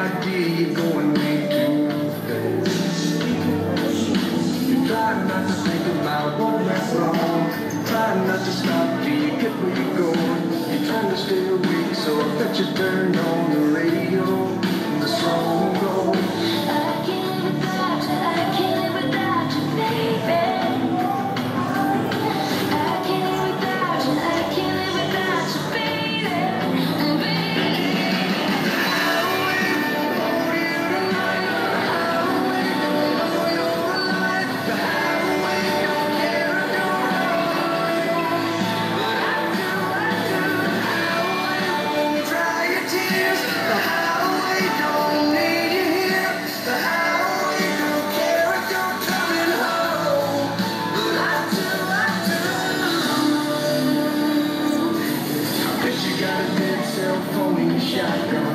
idea you're going way too fast. You're trying not to think about what went wrong. Trying not to stop till you get where you're going. You're trying to stay awake, so I bet you turned on the radio. shotgun.